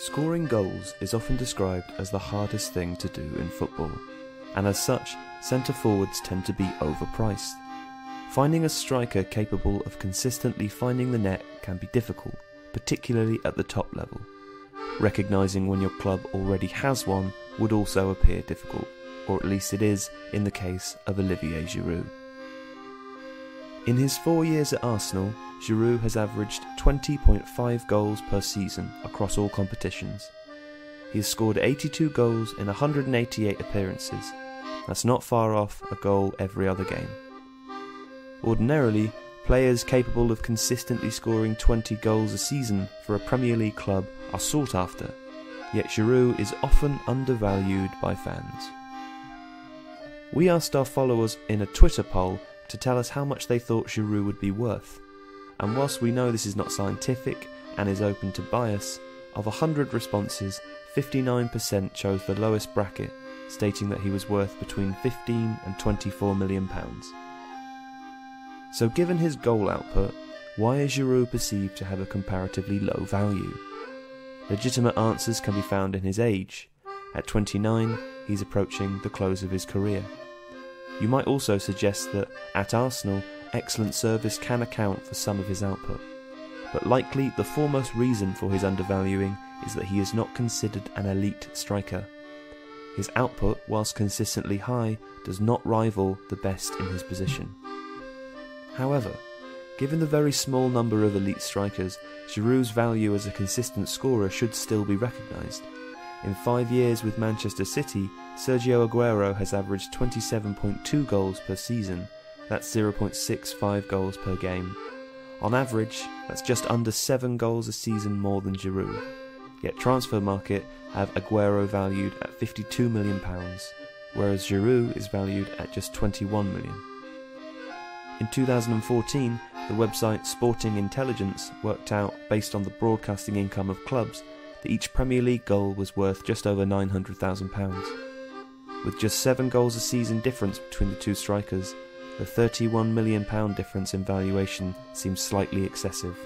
Scoring goals is often described as the hardest thing to do in football, and as such, centre forwards tend to be overpriced. Finding a striker capable of consistently finding the net can be difficult, particularly at the top level. Recognising when your club already has one would also appear difficult, or at least it is in the case of Olivier Giroud. In his four years at Arsenal, Giroud has averaged 20.5 goals per season across all competitions. He has scored 82 goals in 188 appearances. That's not far off a goal every other game. Ordinarily, players capable of consistently scoring 20 goals a season for a Premier League club are sought after, yet Giroud is often undervalued by fans. We asked our followers in a Twitter poll to tell us how much they thought Giroud would be worth. And whilst we know this is not scientific and is open to bias, of 100 responses, 59% chose the lowest bracket, stating that he was worth between 15 and 24 million pounds. So given his goal output, why is Giroud perceived to have a comparatively low value? Legitimate answers can be found in his age. At 29, he's approaching the close of his career. You might also suggest that, at Arsenal, excellent service can account for some of his output. But likely the foremost reason for his undervaluing is that he is not considered an elite striker. His output, whilst consistently high, does not rival the best in his position. However, given the very small number of elite strikers, Giroud's value as a consistent scorer should still be recognised. In five years with Manchester City, Sergio Aguero has averaged 27.2 goals per season, that's 0.65 goals per game. On average, that's just under 7 goals a season more than Giroud. Yet Transfermarkt have Aguero valued at £52 million, whereas Giroud is valued at just £21 million. In 2014, the website Sporting Intelligence worked out, based on the broadcasting income of clubs, that each Premier League goal was worth just over £900,000. With just seven goals a season difference between the two strikers, the £31 million difference in valuation seems slightly excessive.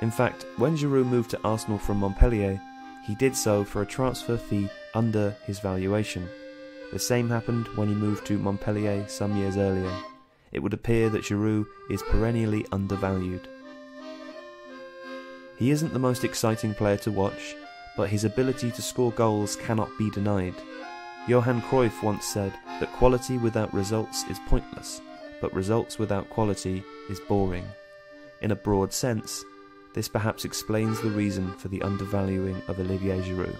In fact, when Giroud moved to Arsenal from Montpellier, he did so for a transfer fee under his valuation. The same happened when he moved to Montpellier some years earlier. It would appear that Giroud is perennially undervalued. He isn't the most exciting player to watch, but his ability to score goals cannot be denied. Johan Cruyff once said that quality without results is pointless, but results without quality is boring. In a broad sense, this perhaps explains the reason for the undervaluing of Olivier Giroud.